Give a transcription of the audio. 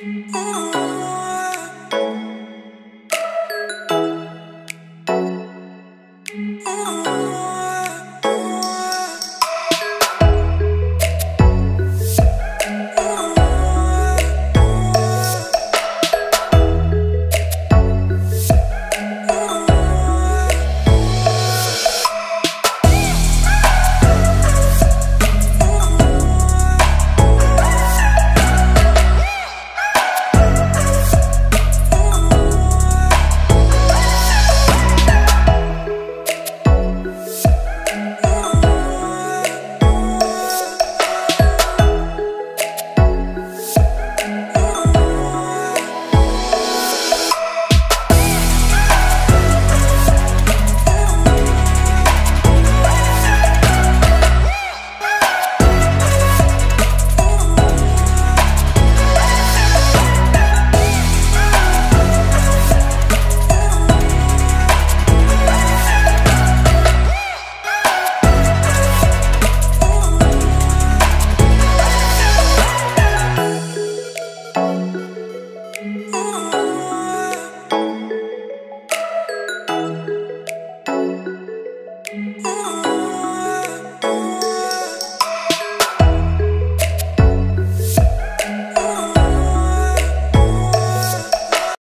Oh.